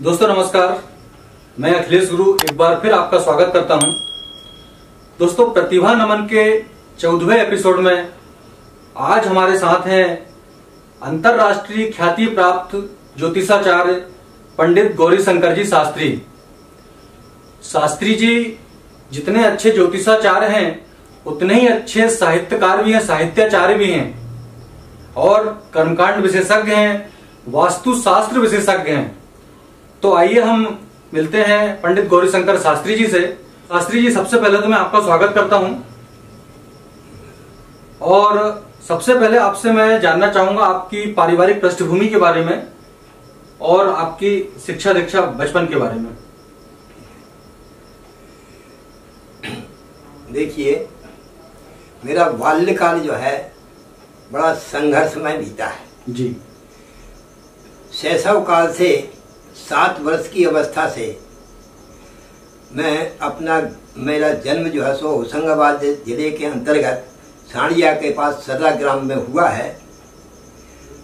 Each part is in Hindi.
दोस्तों, नमस्कार। मैं अखिलेश गुरु एक बार फिर आपका स्वागत करता हूँ। दोस्तों, प्रतिभा नमन के चौदहवें एपिसोड में आज हमारे साथ हैं अंतरराष्ट्रीय ख्याति प्राप्त ज्योतिषाचार्य पंडित गौरी शंकर जी शास्त्री। शास्त्री जी, जितने अच्छे ज्योतिषाचार्य हैं, उतने ही अच्छे साहित्यकार भी हैं, साहित्याचार्य भी हैं। और कर्मकांड विशेषज्ञ हैं वास्तु शास्त्र विशेषज्ञ हैं। तो आइए हम मिलते हैं पंडित गौरीशंकर शास्त्री जी से। शास्त्री जी सबसे पहले तो मैं आपका स्वागत करता हूँ। और सबसे पहले आपसे मैं जानना चाहूँगा आपकी पारिवारिक पृष्ठभूमि के बारे में और आपकी शिक्षा दीक्षा बचपन के बारे में। देखिए मेरा बाल्यकाल जो है बड़ा संघर्षमय बीता है। जी। शैशव काल से सात वर्ष की अवस्था से मैं अपना मेरा जन्म जो है सो होशंगाबाद ज़िले के अंतर्गत साड़िया के पास सर्रा ग्राम में हुआ है।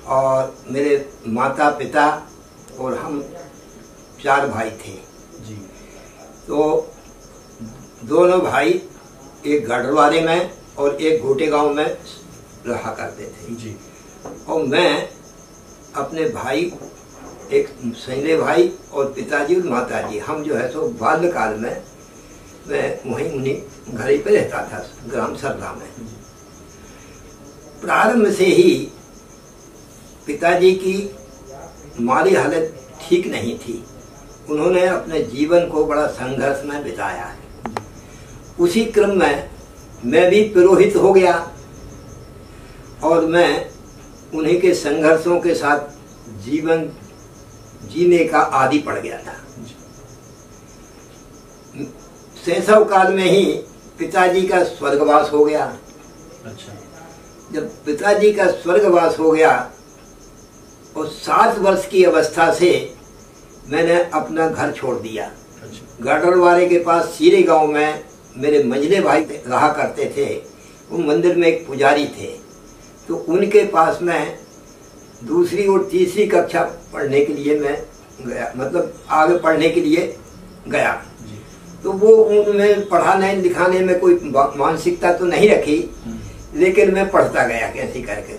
और मेरे माता पिता और हम चार भाई थे। जी। तो दोनों भाई एक गढ़वारे में और एक गोटे गाँव में रहा करते थे। जी। और मैं अपने भाई एक सैले भाई और पिताजी और माताजी, हम जो है सो बाल्यकाल में, मैं वहीं उन्हीं घर ही पे रहता था, ग्राम सरदा में। प्रारंभ से ही पिताजी की माली हालत ठीक नहीं थी। उन्होंने अपने जीवन को बड़ा संघर्ष में बिताया है। उसी क्रम में मैं भी पुरोहित हो गया और मैं उन्हीं के संघर्षों के साथ जीवन जीने का आदि पड़ गया था। शैशव काल में ही पिताजी का स्वर्गवास हो गया। अच्छा। जब पिताजी का स्वर्गवास हो गया और सात वर्ष की अवस्था से मैंने अपना घर छोड़ दिया। अच्छा। गाटरवारे के पास सीरे गाँव में मेरे मंझले भाई रहा करते थे। वो मंदिर में एक पुजारी थे। तो उनके पास में दूसरी और तीसरी कक्षा पढ़ने के लिए मैं गया मतलब आगे पढ़ने के लिए गया। तो वो उनमें पढ़ाने लिखाने में कोई मानसिकता तो नहीं रखी हम्म, लेकिन मैं पढ़ता गया कैसे करके।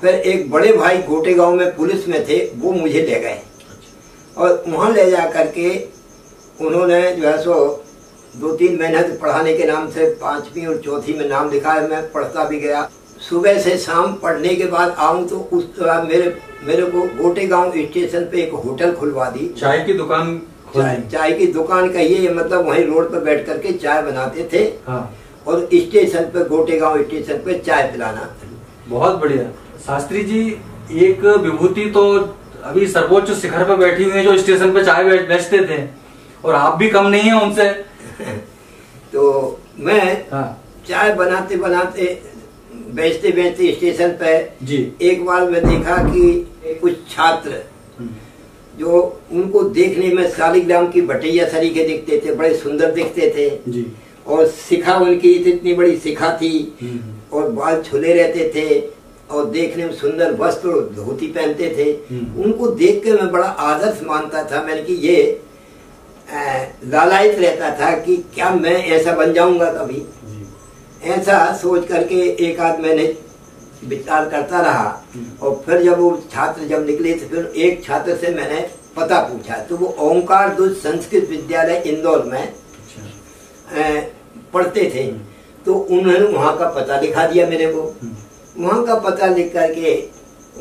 फिर एक बड़े भाई गोटे गाँव में पुलिस में थे वो मुझे ले गए। अच्छा। और वहाँ ले जा करके उन्होंने जो है सो दो तीन महीने पढ़ाने के नाम से पांचवी और चौथी में नाम लिखा है मैं पढ़ता भी गया। सुबह से शाम पढ़ने के बाद आऊँ तो उस तरह मेरे मेरे को गोटे गाँव स्टेशन पे एक होटल खुलवा दी। चाय की दुकान चाय चाय की दुकान कहिए मतलब वहीं रोड पर बैठ करके चाय बनाते थे। हाँ। और स्टेशन पे गोटे गाँव स्टेशन पे चाय पिलाना। बहुत बढ़िया। शास्त्री जी एक विभूति तो अभी सर्वोच्च शिखर पर बैठी हुई है जो स्टेशन पे चाय बेचते थे और आप भी कम नहीं है उनसे। तो मैं हाँ। चाय बनाते बनाते बेचते बेचते स्टेशन पे जी। एक बार मैं देखा कि कुछ छात्र हम्म, जो उनको देखने में शालिग्राम की बटैया सरीके दिखते थे बड़े सुंदर दिखते थे जी। और शिखा उनकी इतनी बड़ी शिखा थी हम्म, और बाल छुले रहते थे और देखने में सुंदर वस्त्र और धोती पहनते थे। हम्म। उनको देख के मैं बड़ा आदर्श मानता था मैंने कि ये लालायित रहता था कि क्या मैं ऐसा बन जाऊँगा कभी? ऐसा सोच करके एक आध महीने विचार करता रहा। और फिर जब वो छात्र जब निकले तो फिर एक छात्र से मैंने पता पूछा। तो वो ओंकार दूत संस्कृत विद्यालय इंदौर में अच्छा। पढ़ते थे। तो उन्होंने वहाँ का पता लिखा दिया मेरे को। वहाँ का पता लिख करके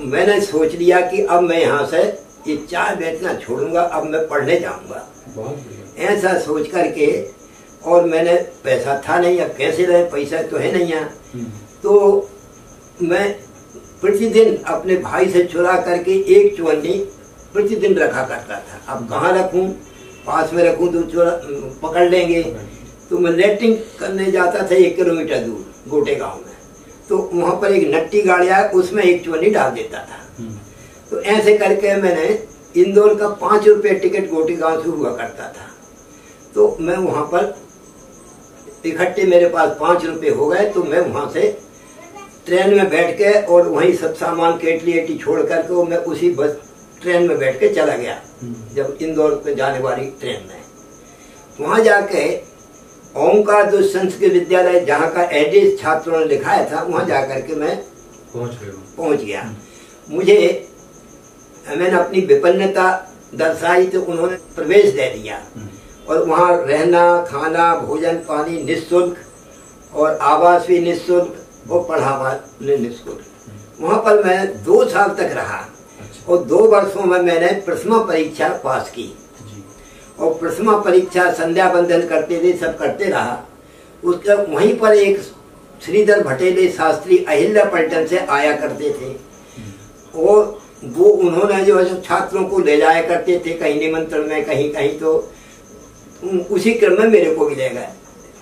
मैंने सोच लिया कि अब मैं यहाँ से ये चाय बेचना छोड़ूँगा अब मैं पढ़ने जाऊँगा। ऐसा सोच करके और मैंने पैसा था नहीं, अब कैसे रहे? पैसा तो है नहीं यहाँ। तो मैं प्रतिदिन अपने भाई से चुरा करके एक चुवन्नी प्रतिदिन रखा करता था। अब कहाँ रखूँ? पास में रखूँ तो चुरा, पकड़ लेंगे। तो मैं लेटिंग करने जाता था एक किलोमीटर दूर, गोटे गाँव में। तो वहाँ पर एक नट्टी गाड़िया उसमें एक चुवन्नी डाल देता था। तो ऐसे करके मैंने इंदौर का पाँच रुपये टिकट गोटे गाँव से हुआ करता था। तो मैं वहाँ पर इकट्ठे मेरे पास पाँच रुपये हो गए तो मैं वहाँ से ट्रेन में बैठ के और वहीं सब सामान केटली एटी छोड़ करके वो मैं उसी बस ट्रेन में बैठ के चला गया। जब इंदौर पे जाने वाली ट्रेन में वहाँ जाके ओंकार जो संस्कृत विद्यालय जहाँ का एड्रेस छात्रों ने लिखाया था वहाँ जाकर के मैं पहुँच हो पहुँच गया मुझे मैंने अपनी विपन्नता दर्शाई तो उन्होंने प्रवेश दे दिया हम्म। और वहाँ रहना खाना भोजन पानी निःशुल्क और आवास भी निःशुल्क और पढ़ावा निःशुल्क। वहाँ पर मैं दो साल तक रहा अच्छा। और दो वर्षों में मैंने प्रथमा परीक्षा पास की। और प्रथमा परीक्षा संध्या बंधन करते थे सब करते रहा। उसका वहीं पर एक श्रीधर भटेले शास्त्री अहिल्या पलटन से आया करते थे। और वो उन्होंने जो है छात्रों को ले जाया करते थे कहीं निमंत्रण में कहीं कहीं तो उसी क्रम में मेरे को गए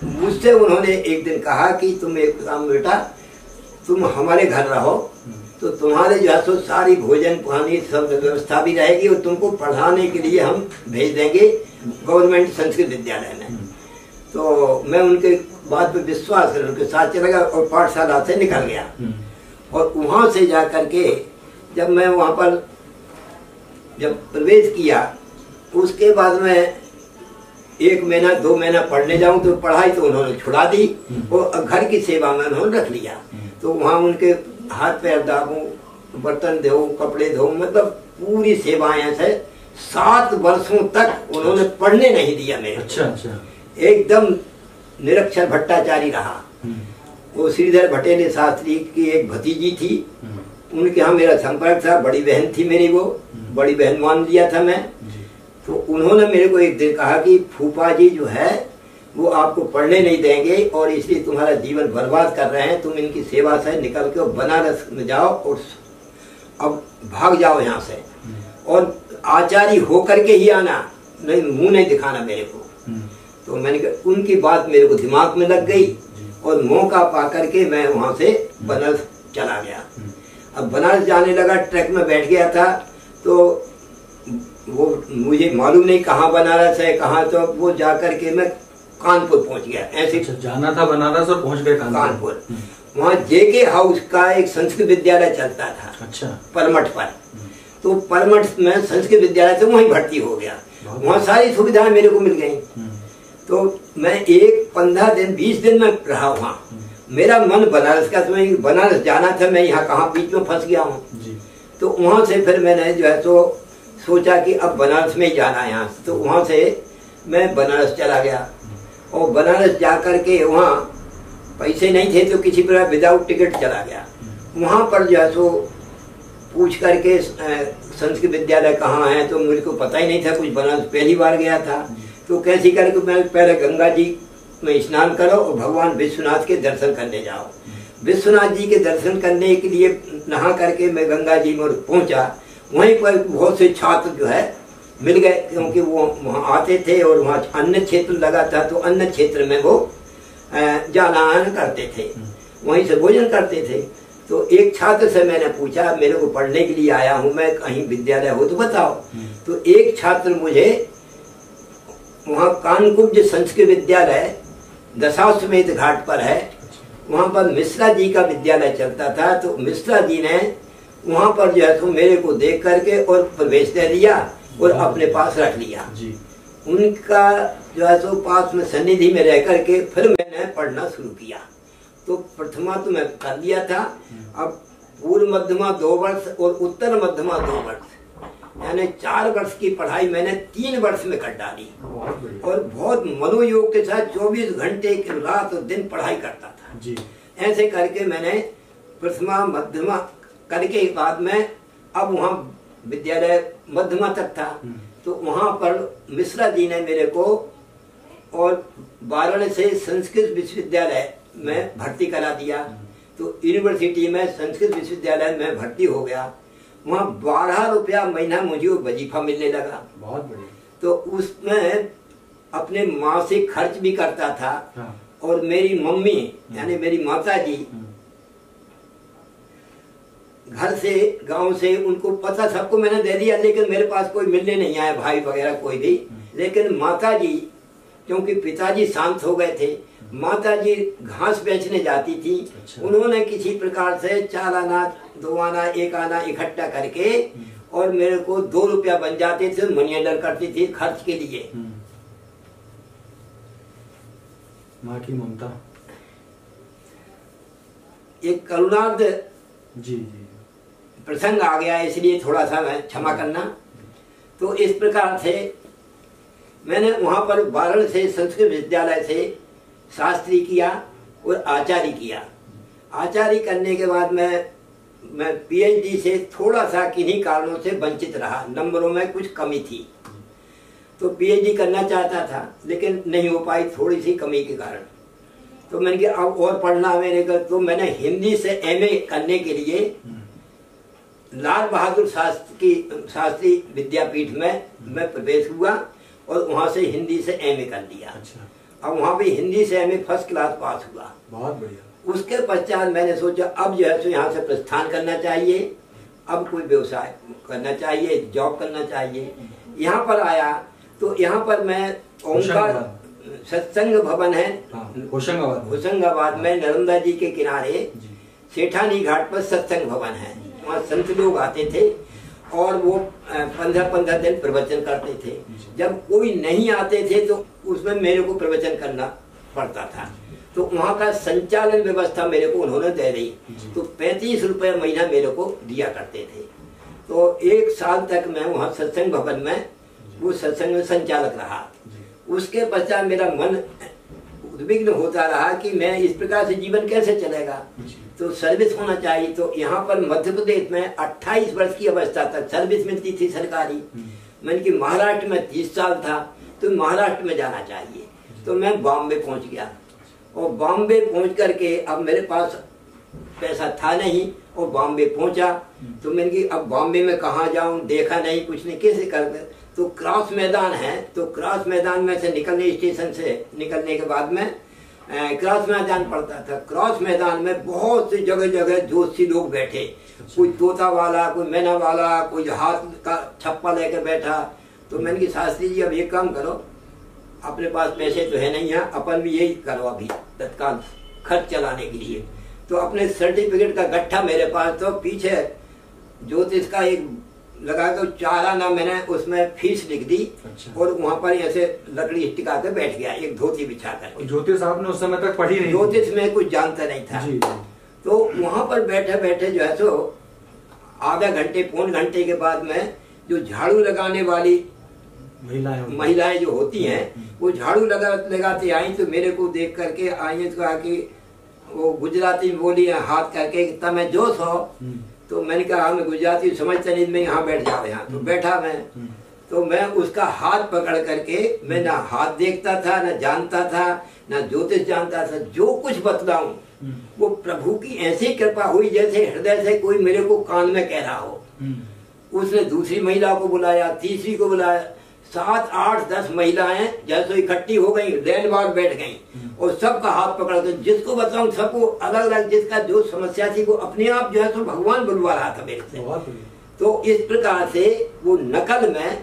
मुझसे उन्होंने एक दिन कहा कि, तुम एक काम बेटा, तुम हमारे घर रहो तो तुम्हारे जो है सो सारी भोजन पानी सब व्यवस्था भी रहेगी और तुमको पढ़ाने के लिए हम भेज देंगे गवर्नमेंट संस्कृत विद्यालय में तो मैं उनके बात पे विश्वास कर, उनके साथ चला गया और पाठशाला से निकल गया। और वहाँ से जा करके जब मैं वहाँ पर जब प्रवेश किया, उसके बाद में एक महीना दो महीना पढ़ने जाऊँ तो पढ़ाई तो उन्होंने छुड़ा दी और घर की सेवा में उन्होंने रख लिया। तो वहाँ उनके हाथ पैर दाबू बर्तन धो कपड़े धो मतलब पूरी सेवाएँ ऐसे सात वर्षों तक उन्होंने पढ़ने नहीं दिया मेरे अच्छा अच्छा। एकदम निरक्षर भट्टाचारी रहा। हम्म। वो श्रीधर भटेले शास्त्री की एक भतीजी थी। हम्म। उनके यहाँ मेरा संपर्क था बड़ी बहन थी मेरी वो। बड़ी बहन मान लिया था मैं। जी। तो उन्होंने मेरे को एक दिन कहा कि फूफा जी जो है वो आपको पढ़ने नहीं देंगे और इसलिए तुम्हारा जीवन बर्बाद कर रहे हैं। तुम इनकी सेवा से निकल के बनारस में जाओ और अब भाग जाओ यहाँ से। और आचार्य होकर के ही आना नहीं मुँह नहीं दिखाना मेरे को। हम्म। तो मैंने कहा उनकी बात मेरे को दिमाग में लग गई और मौका पा करके मैं वहाँ से बनारस चला गया। अब बनारस जाने लगा ट्रक में बैठ गया था तो वो मुझे मालूम नहीं कहाँ बनारस है कहाँ तो वो जाकर के मैं कानपुर पहुँच गया ऐसे अच्छा जाना था बनारस और पहुँच गए कानपुर। कानपुर। वहाँ जेके हाउस का एक संस्कृत विद्यालय चलता था अच्छा। परमठ पर। तो परमठ में संस्कृत विद्यालय से वहीं भर्ती हो गया। वहाँ सारी सुविधाएँ मेरे को मिल गई। हम्म। तो मैं एक पंद्रह दिन बीस दिन में रहा वहाँ। मेरा मन बनारस का तो बनारस जाना था मैं यहाँ कहाँ बीच में फंस गया हूँ। तो वहाँ से फिर मैंने जो है तो सोचा कि अब बनारस में जाना है यहाँ तो वहाँ से मैं बनारस चला गया। और बनारस जा कर के वहाँ पैसे नहीं थे तो किसी प्रकार विदाउट टिकट चला गया। वहाँ पर जो है सो पूछ करके संस्कृत विद्यालय कहाँ है तो मुझे को पता ही नहीं था कुछ बनारस पहली बार गया था। तो कैसी करके मैं पहले गंगा जी में स्नान करो और भगवान विश्वनाथ के दर्शन करने जाओ। विश्वनाथ जी के दर्शन करने के लिए नहा करके मैं गंगा जी में पहुँचा। वहीं पर बहुत से छात्र जो है मिल गए, क्योंकि वो वहाँ आते थे और वहाँ अन्य क्षेत्र लगा था तो अन्य क्षेत्र में वो आना करते थे। वहीं से भोजन करते थे। तो एक छात्र से मैंने पूछा, मेरे को पढ़ने के लिए आया हूँ, मैं कहीं विद्यालय हो तो बताओ। तो एक छात्र मुझे, वहाँ कानकुब्ज संस्कृत विद्यालय, दशाश्वमेध घाट पर है। वहाँ पर मिश्रा जी का विद्यालय चलता था तो मिश्रा जी ने वहाँ पर जो है तो मेरे को देख करके और प्रवेश दे दिया और अपने पास रख लिया। जी। उनका जो है सो पास में सन्निधि में रह करके फिर मैंने पढ़ना शुरू किया। तो प्रथमा तो मैं कर लिया था। अब पूर्व मध्यमा दो वर्ष और उत्तर मध्यमा दो वर्ष। यानी चार वर्ष की पढ़ाई मैंने तीन वर्ष में कर डाली। और बहुत मनोयोग के साथ 24 घंटे रात और दिन पढ़ाई करता था। जी। ऐसे करके मैंने प्रथमा मध्यमा करके बाद में अब वहाँ विद्यालय मध्यमा तक था। तो वहाँ पर मिश्रा जी ने मेरे को और वाराणसी से संस्कृत विश्वविद्यालय में भर्ती करा दिया। तो यूनिवर्सिटी में संस्कृत विश्वविद्यालय में भर्ती हो गया। वहाँ बारह रुपया महीना मुझे वजीफा मिलने लगा। बहुत बढ़िया। तो उसमें अपने मासिक खर्च भी करता था। हाँ। और मेरी मम्मी यानी मेरी माता जी घर से गाँव से उनको पता सबको मैंने दे दिया लेकिन मेरे पास कोई मिलने नहीं आया भाई वगैरह कोई भी। लेकिन माता जी क्योंकि पिताजी शांत हो गए थे माता जी घास बेचने जाती थी। अच्छा। उन्होंने किसी प्रकार से चार आना दो आना एक आना इकट्ठा करके और मेरे को दो रुपया बन जाते थे मनी ऑर्डर करती थी खर्च के लिए। हम्म। माँ की ममता। एक करुणार्थ जी जी। प्रसंग आ गया इसलिए थोड़ा सा मैं क्षमा करना। तो इस प्रकार से मैंने वहाँ पर वाराणसी से संस्कृत विद्यालय से शास्त्री किया और आचार्य किया। आचार्य करने के बाद मैं मैं पीएचडी से थोड़ा सा किन्हीं कारणों से वंचित रहा। नंबरों में कुछ कमी थी। तो पीएचडी करना चाहता था लेकिन नहीं हो पाई थोड़ी सी कमी के कारण। तो मैंने कहा अब और पढ़ना है मेरे को। तो मैंने हिंदी से एमए करने के लिए लाल बहादुर शास्त्री की शास्त्री विद्यापीठ में मैं प्रवेश हुआ और वहाँ से हिंदी से एमए कर लिया। अच्छा। अब वहाँ भी हिंदी से एमए फ़र्स्ट क्लास पास हुआ। बहुत बढ़िया। उसके पश्चात मैंने सोचा अब जो है सो यहाँ से प्रस्थान करना चाहिए अब कोई व्यवसाय करना चाहिए जॉब करना चाहिए। यहाँ पर आया तो यहाँ पर मैं ओंकार सत्संग भवन है। हाँ होशंगाबाद। होशंगाबाद में नर्मदा जी के किनारे सेठानी घाट पर सत्संग भवन है। वहाँ संत लोग आते थे और वो पंद्रह पंद्रह दिन प्रवचन करते थे। जब कोई नहीं आते थे तो उसमें मेरे को प्रवचन करना पड़ता था। तो वहाँ का संचालन व्यवस्था मेरे को उन्होंने दे दी। तो पैंतीस रुपए महीना मेरे को दिया करते थे। तो एक साल तक मैं वहाँ सत्संग भवन में वो सत्संग में संचालक रहा। उसके पश्चात मेरा मन उद्विग्न होता रहा कि मैं इस प्रकार से जीवन कैसे चलेगा? तो सर्विस होना चाहिए। तो यहाँ पर मध्य प्रदेश में 28 वर्ष की अवस्था तक सर्विस मिलती थी सरकारी। हम्म। मैंने कि महाराष्ट्र में 30 साल था तो महाराष्ट्र में जाना चाहिए। तो मैं बॉम्बे पहुँच गया। और बॉम्बे पहुँच करके अब मेरे पास पैसा था नहीं और बॉम्बे पहुँचा। तो मैंने कि अब बॉम्बे में कहाँ जाऊँ? देखा नहीं कुछ नहीं। कैसे कर तो क्रॉस मैदान है तो क्रॉस मैदान में से निकलने स्टेशन से निकलने के बाद में क्रॉस मैदान पड़ता था। क्रॉस मैदान में बहुत सी जगह जगह जोशी लोग बैठे। कोई तोता वाला कोई मैना वाला कोई हाथ का छप्पा लेकर बैठा। तो मैंने कि शास्त्री जी अब एक काम करो अपने पास पैसे तो है नहीं है अपन भी यही करो अभी तत्काल खर्च चलाने के लिए। तो अपने सर्टिफिकेट का गट्ठा मेरे पास तो पीछे ज्योतिष का एक लगा के चार आना मैंने उसमें फ़ीस लिख दी अच्छा। और वहाँ पर ऐसे लकड़ी टिका के बैठ गया एक धोती बिछा कर ज्योतिष साहब ने उस समय तक पढ़ी नहीं ज्योतिष में कुछ जानता नहीं था। जी। तो वहाँ पर बैठे बैठे जो है सो आधा घंटे पौन घंटे के बाद में जो झाड़ू लगाने वाली महिलाएँ महिलाएँ जो होती हैं वो झाड़ू लगा लगाती आई तो मेरे को देख करके आई तो कहा कि वो गुजराती बोली हाथ करके तमें जो सो हम्म, तो मैंने कहा मैं गुजराती समझता नहीं मैं यहाँ बैठ जाओ यहाँ तो बैठा मैं। हम्म, तो मैं उसका हाथ पकड़ करके मैं ना हाथ देखता था ना जानता था ना ज्योतिष जानता था जो कुछ बतलाऊं हम्म, वो प्रभु की ऐसी कृपा हुई जैसे हृदय से कोई मेरे को कान में कह रहा हो। हम्म, उसने दूसरी महिला को बुलाया तीसरी को बुलाया सात आठ दस महिलाएँ जैसे इकट्ठी हो गई लैंड बार बैठ गई। और सबका हाथ पकड़ के जिसको बताऊँ सबको अलग अलग जिसका जो समस्या थी वो अपने आप जो है तो भगवान बुलवा रहा था मेरे से। तो इस प्रकार से वो नकल में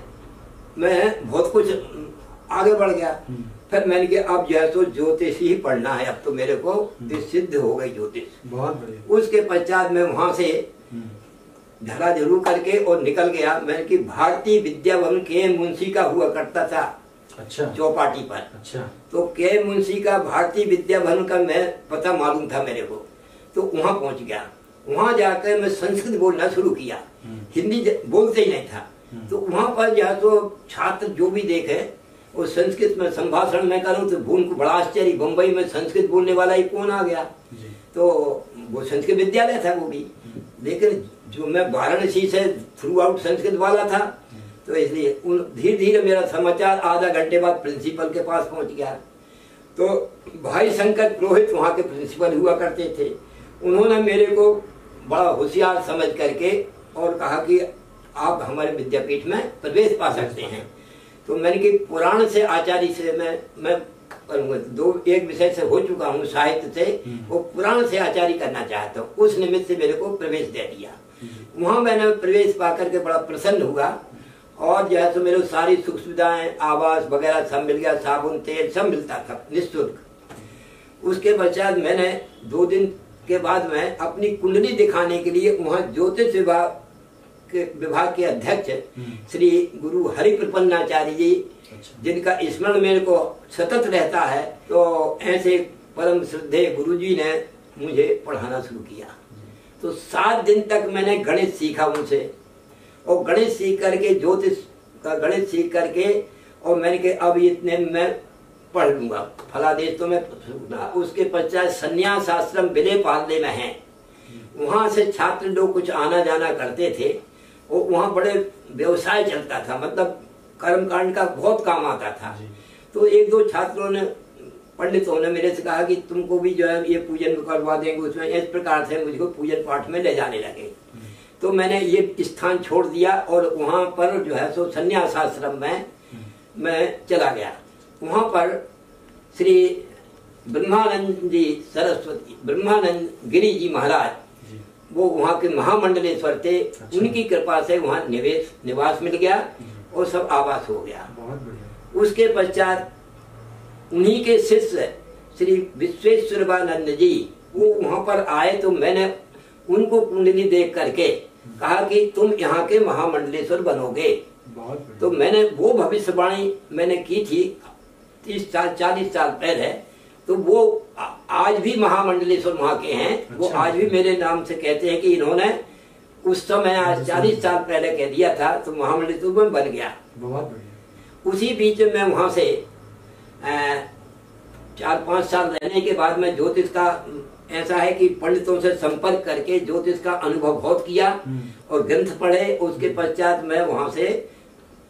मैं बहुत कुछ आगे बढ़ गया। हम्म। फिर मैंने कहा अब जो है तो ज्योतिष ही पढ़ना है। अब तो मेरे को ये सिद्ध हो गई ज्योतिष। बहुत बढ़िया। उसके पश्चात मैं वहाँ से हम्म, धरा ज़रूर करके और निकल गया। मैंने कि भारतीय विद्या भवन के मुंशी का हुआ करता था अच्छा। चौपाटी पर। अच्छा। तो के मुंशी का भारतीय विद्या भवन का मैं पता मालूम था मेरे को। तो वहाँ पहुँच गया। वहाँ जाकर मैं संस्कृत बोलना शुरू किया। हम्म। हिंदी बोलते ही नहीं था। हम्म। तो वहाँ पर जो है तो छात्र जो भी देखे वो संस्कृत में संभाषण में करूँ तो उनको बड़ा आश्चर्य बम्बई में संस्कृत बोलने वाला ही कौन आ गया? जी। तो वो संस्कृत विद्यालय था वो भी। लेकिन जो मैं वाराणसी से थ्रू आउट संस्कृत वाला था तो इसलिए उन धीरे धीरे मेरा समाचार आधा घंटे बाद प्रिंसिपल के पास पहुँच गया। तो भाई शंकर पुरोहित वहाँ के प्रिंसिपल हुआ करते थे। उन्होंने मेरे को बड़ा होशियार समझ करके और कहा कि आप हमारे विद्यापीठ में प्रवेश पा सकते हैं। तो मैंने कि पुराण से आचार्य से मैं मैं करूँगा। दो एक विषय से हो चुका हूँ साहित्य से हम्म। वो पुराण से आचार्य करना चाहता हूँ। उस निमित्त से मेरे को प्रवेश दे दिया। वहाँ मैंने प्रवेश पा करके बड़ा प्रसन्न हुआ और जो है तो मेरे सारी सुख सुविधाएँ आवास वगैरह सब मिल गया साबुन तेल सब मिलता था निःशुल्क। उसके पश्चात मैंने दो दिन के बाद मैं अपनी कुंडली दिखाने के लिए वहाँ ज्योतिष विभाग विभाग के अध्यक्ष हम्म। श्री गुरु हरि प्रपन्नाचार्य जी अच्छा। जिनका स्मरण मेरे को सतत रहता है तो ऐसे परम श्रद्धे गुरु जी ने मुझे पढ़ाना शुरू किया। तो सात दिन तक मैंने गणित सीखा उनसे और गणित सीख करके ज्योतिष का गणित सीख करके और मैंने के अब इतने मैं पढ़ लूँगा। फलादेश तो मैं उसके पश्चात संन्यास आश्रम विले पालने में है। वहाँ से छात्र लोग कुछ आना जाना करते थे। और वहाँ बड़े व्यवसाय चलता था मतलब कर्मकांड का बहुत काम आता था। तो एक दो छात्रों ने पंडितों ने मेरे से कहा कि तुमको भी जो है ये पूजन करवा देंगे उसमें इस प्रकार से मुझको पूजन पाठ में ले जाने लगे। तो मैंने ये स्थान छोड़ दिया और वहाँ पर जो है सो संन्यास आश्रम में मैं चला गया। वहाँ पर श्री ब्रह्मानंद जी सरस्वती ब्रह्मानंद गिरी जी महाराज वो वहाँ के महामंडलेश्वर थे अच्छा। उनकी कृपा से वहाँ निवेश निवास मिल गया और सब आवास हो गया। उसके पश्चात उन्हीं के शिष्य श्री विश्वेश्वरानंद जी वो वहाँ पर आए तो मैंने उनको कुंडली देख करके कहा कि तुम यहाँ के महामंडलेश्वर बनोगे। तो मैंने वो भविष्यवाणी मैंने की थी तीस साल चालीस साल पहले। तो वो आज भी महामंडलेश्वर वहाँ के हैं अच्छा। वो अच्छा। आज भी मेरे नाम से कहते हैं कि इन्होंने उस समय आज चालीस साल पहले कह दिया था तो महामंडलेश्वर में बन गया बहुत बढ़िया उसी बीच में वहाँ से चार पाँच साल रहने के बाद में ज्योतिष का ऐसा है कि पंडितों से संपर्क करके ज्योतिष का अनुभव बहुत किया हम्म। और ग्रंथ पढ़े उसके पश्चात मैं वहाँ से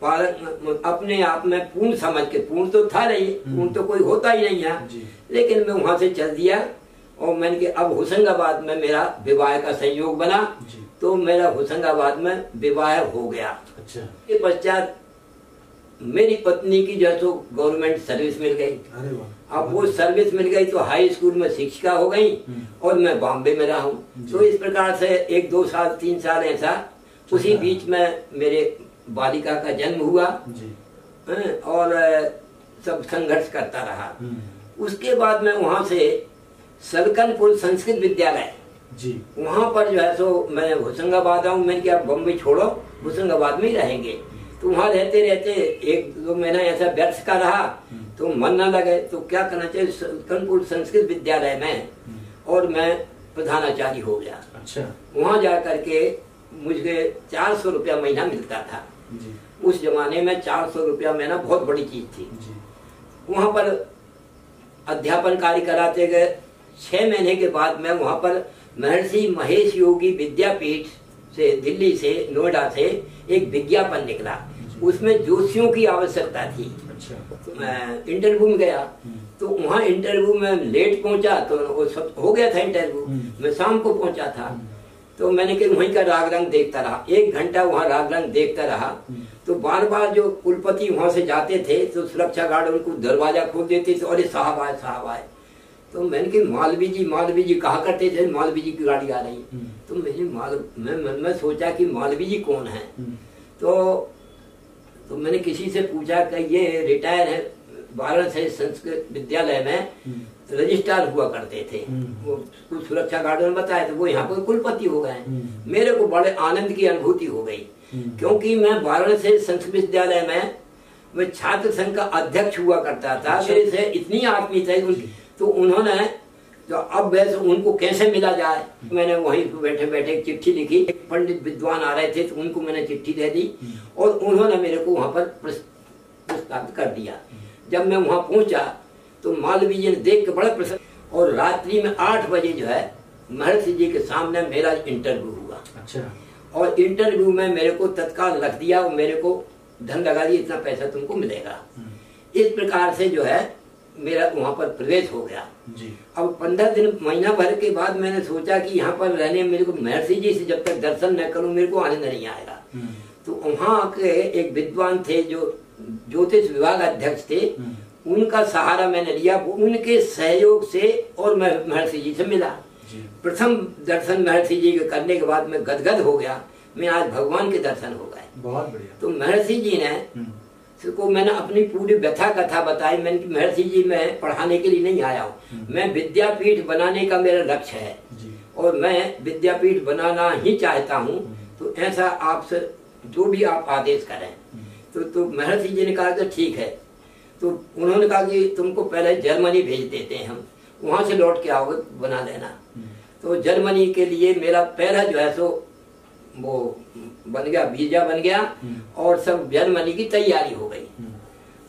पार- अपने आप में पूर्ण समझ के पूर्ण तो था नहीं पूर्ण तो कोई होता ही नहीं है। लेकिन मैं वहाँ से चल दिया और मैंने कि अब होशंगाबाद में मेरा विवाह का संयोग बना। तो मेरा होशंगाबाद में विवाह हो गया। अच्छा। के पश्चात मेरी पत्नी की जो है तो गवर्नमेंट सर्विस मिल गई। अब वो सर्विस मिल गई तो हाई स्कूल में शिक्षिका हो गई हम्म। और मैं बॉम्बे में रहा हूँ। तो इस प्रकार से एक दो साल तीन साल ऐसा उसी बीच में मेरे बालिका का जन्म हुआ। जी। और सब संघर्ष करता रहा। हम्म। उसके बाद मैं वहाँ से सलकनपुर संस्कृत विद्यालय। जी। वहाँ पर जो है सो मैं होशंगाबाद आऊँ मैंने क्या बम्बई छोड़ो होशंगाबाद में ही रहेंगे। तो वहाँ रहते रहते एक दो महीना ऐसा व्यर्थ का रहा। तो मन न लगे तो क्या करना चाहिए? सलकनपुर संस्कृत विद्यालय में और मैं प्रधानाचार्य हो गया। अच्छा। वहाँ जा करके मुझे चार सौ रुपया महीना मिलता था। उस जमाने में चार सौ रुपया महीना बहुत बड़ी चीज़ थी। वहाँ पर अध्यापन कार्य कराते गए। छह महीने के बाद मैं वहाँ पर महर्षि महेश योगी विद्यापीठ से दिल्ली से नोएडा से एक विज्ञापन निकला। उसमें जोशियों की आवश्यकता थी। अच्छा। मैं इंटरव्यू में गया। तो वहाँ इंटरव्यू में लेट पहुँचा तो वो सब हो गया था इंटरव्यू हम्म। मैं शाम को पहुँचा था। तो मैंने कि वहीं का राग रंग देखता रहा। एक घंटा वहाँ राग रंग देखता रहा। तो बार बार जो कुलपति वहाँ से जाते थे तो सुरक्षा गार्ड उनको दरवाज़ा खोल देते थे अरे साहब आए साहब आए। तो मैंने कि मालवी जी मालवी जी कहा करते थे? मालवी जी की गाड़ी आ रही। हम्म। तो मैंने माल मैं मन में सोचा कि मालवी जी कौन है। हम्म। तो तो मैंने किसी से पूछा कि ये रिटायर है वाराणसी संस्कृत विद्यालय में। हम्म। रजिस्ट्रार हुआ करते थे। हम्म। वो सुरक्षा गार्डों ने बताया तो वो यहाँ पर कुलपति हो गए। हम्म। मेरे को बड़े आनंद की अनुभूति हो गई। हम्म। क्योंकि मैं वाराणसी संस्कृत विद्यालय में मैं छात्र संघ का अध्यक्ष हुआ करता था। अच्छा। मेरे से इतनी है उनकी तो उन्होंने तो अब वैसे उनको कैसे मिला जाए? मैंने वहीं बैठे बैठे चिट्ठी लिखी। एक पंडित विद्वान आ रहे थे तो उनको मैंने चिट्ठी दे दी। और उन्होंने मेरे को वहाँ पर प्रस- प्रस्तावित कर दिया। जब मैं वहाँ पहुँचा तो मालवीय जी ने देख के बड़ा प्रसन्न। और रात्रि में आठ बजे जो है महर्षि जी के सामने मेरा इंटरव्यू हुआ। अच्छा। और इंटरव्यू में मेरे को तत्काल रख दिया और मेरे को धन लगा दिया इतना पैसा तुमको मिलेगा। इस प्रकार से जो है मेरा वहाँ पर प्रवेश हो गया। जी। अब पंद्रह दिन महीना भर के बाद मैंने सोचा कि यहाँ पर रहने मेरे को महर्षि जी से जब तक दर्शन न करूँ मेरे को आनंद नहीं आएगा। हम्म। तो वहाँ के एक विद्वान थे जो ज्योतिष विभाग अध्यक्ष थे। हम्म। उनका सहारा मैंने लिया उनके सहयोग से और मैं महर्षि जी से मिला। प्रथम दर्शन महर्षि जी के करने के बाद मैं गदगद हो गया। मैं आज भगवान के दर्शन हो गए। बहुत बढ़िया। तो महर्षि जी ने हम्म। को मैंने अपनी पूरी व्यथा कथा बताई। मैंने महर्षि जी मैं पढ़ाने के लिए नहीं आया हूँ। मैं विद्यापीठ बनाने का मेरा लक्ष्य है। और मैं विद्यापीठ बनाना ही चाहता हूँ। तो तो ऐसा आपसे जो भी आप आदेश करें। तो तो महर्षि जी ने कहा कि ठीक है। तो उन्होंने कहा कि तुमको पहले जर्मनी भेज देते हैं हम। वहाँ से लौट के आओगे, बना लेना। तो जर्मनी के लिए मेरा पहला जो है सो, वो बन गया, वीज़ा बन गया और सब जर्मनी की तैयारी हो गई।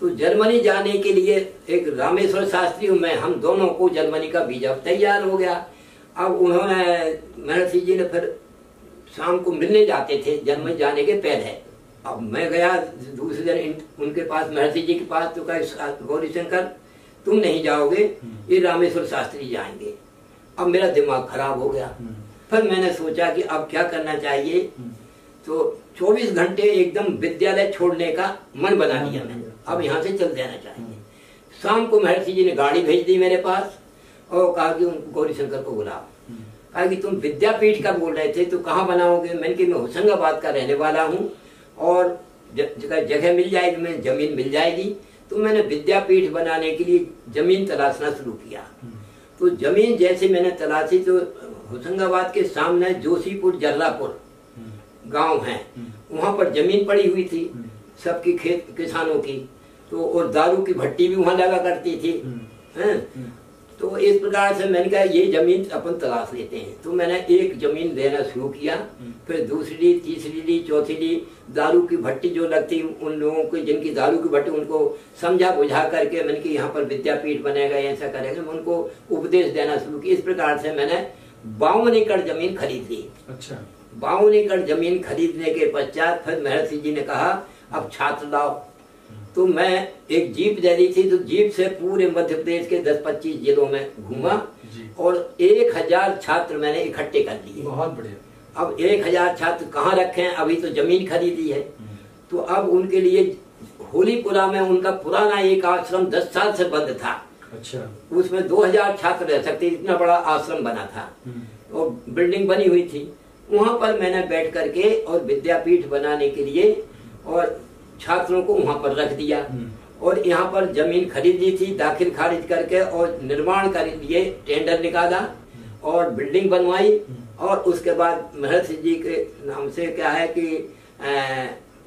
तो जर्मनी जाने के लिए एक रामेश्वर शास्त्री मैं, हम दोनों को जर्मनी का वीज़ा तैयार हो गया। अब उन्होंने महर्षि जी ने फिर शाम को मिलने जाते थे, जर्मनी जाने के पहले। अब मैं गया दूसरे दिन उनके पास महर्षि जी के पास तो कहा गौरी शंकर तुम नहीं जाओगे ये रामेश्वर शास्त्री जाएँगे। अब मेरा दिमाग खराब हो गया। फिर मैंने सोचा कि अब क्या करना चाहिए? तो 24 घंटे एकदम विद्यालय छोड़ने का मन बना लिया मैंने। अब यहाँ से चल देना चाहिए। शाम को महर्षि जी ने गाड़ी भेज दी मेरे पास और कहा कि गौरी शंकर को बुलाओ। कहा कि तुम विद्यापीठ का बोल रहे थे तो कहाँ बनाओगे? मैंने कि मैं होशंगाबाद का रहने वाला हूँ। और जगह जगह मिल जाएगी, मैं ज़मीन मिल जाएगी। तो मैंने विद्यापीठ बनाने के लिए ज़मीन तलाशना शुरू किया। तो ज़मीन जैसे मैंने तलाशी तो होशंगाबाद के सामने जोशीपुर जर्रापुर गाँव है। वहाँ पर ज़मीन पड़ी हुई थी सबकी खेत, किसानों की। तो और दारू की भट्टी भी वहाँ लगा करती थी। हैं? तो इस प्रकार से मैंने कहा ये ज़मीन अपन तलाश लेते हैं। तो मैंने एक ज़मीन लेना शुरू किया फिर दूसरी तीसरी ली चौथी ली। दारू की भट्टी जो लगती उन लोगों को जिनकी दारू की भट्टी उनको समझा बुझा करके मैंने कि यहाँ पर विद्यापीठ बनेगा ऐसा करेगा। मैं उनको उपदेश देना शुरू किया। इस प्रकार से मैंने बावन एकड़ ज़मीन खरीद ली। अच्छा। बावन एकड़ ज़मीन खरीदने के पश्चात फिर महर्षि जी ने कहा अब छात्र लाओ। तो मैं एक जीप दे दी थी तो जीप से पूरे मध्य प्रदेश के 10-25 जिलों में घूमा और एक हज़ार छात्र मैंने इकट्ठे कर लिए। बहुत बढ़िया। अब एक हज़ार छात्र कहाँ रखे हैं? अभी तो ज़मीन खरीदी है। तो अब उनके लिए होलीपुरा में उनका पुराना एक आश्रम दस साल से बंद था। अच्छा। उसमें 2000 छात्र रह सकते इतना बड़ा आश्रम बना था। और बिल्डिंग बनी हुई थी। वहाँ पर मैंने बैठ करके और विद्यापीठ बनाने के लिए और छात्रों को वहाँ पर रख दिया। और यहाँ पर ज़मीन खरीदी थी दाखिल खारिज करके और निर्माण के लिए टेंडर निकाला और बिल्डिंग बनवाई। और उसके बाद महर्षि जी के नाम से क्या है कि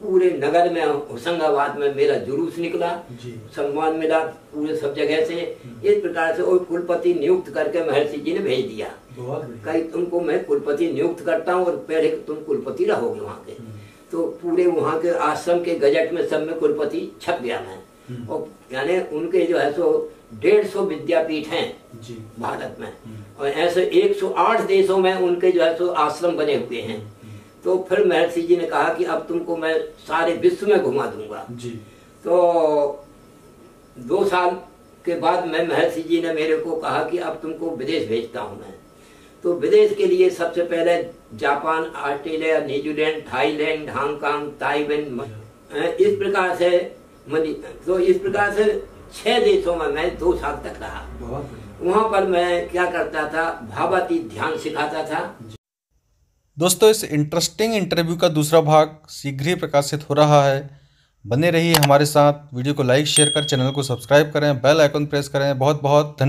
पूरे नगर में होशंगाबाद में मेरा जुलूस निकला। सम्मान मिला पूरे सब जगह से। इस प्रकार से और कुलपति नियुक्त करके महर्षि जी ने भेज दिया। कई तुमको मैं कुलपति नियुक्त करता हूँ और पहले तुम कुलपति रहोगे वहाँ के। तो पूरे वहाँ के आश्रम के गजट में सब में कुलपति छप गया मैं और यानी उनके जो है सो डेढ़ सौ विद्यापीठ हैं जी। भारत में। और ऐसे 108 देशों में उनके जो है सो आश्रम बने हुए हैं। तो फिर महर्षि जी ने कहा कि अब तुमको मैं सारे विश्व में घुमा दूँगा। जी। तो दो साल के बाद मैं महर्षि जी ने मेरे को कहा कि अब तुमको विदेश भेजता हूँ मैं। तो विदेश के लिए सबसे पहले Japan Australia New Zealand Thailand Hong Kong Taiwan इस प्रकार से तो इस प्रकार से छह देशों में मैं दो साल तक रहा। वहाँ पर मैं क्या करता था भावातीत ध्यान सिखाता था। दोस्तों इस इंटरेस्टिंग इंटरव्यू का दूसरा भाग शीघ्र ही प्रकाशित हो रहा है। बने रहिए हमारे साथ। वीडियो को लाइक शेयर कर चैनल को सब्सक्राइब करें बेल आइकन प्रेस करें। बहुत बहुत धन्यवाद।